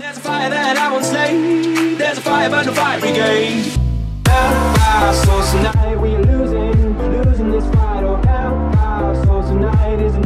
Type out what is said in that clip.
There's a fire that I won't slay. There's a fire but no fire brigade. Our souls tonight, we are losing, losing this fight. Oh, our souls tonight is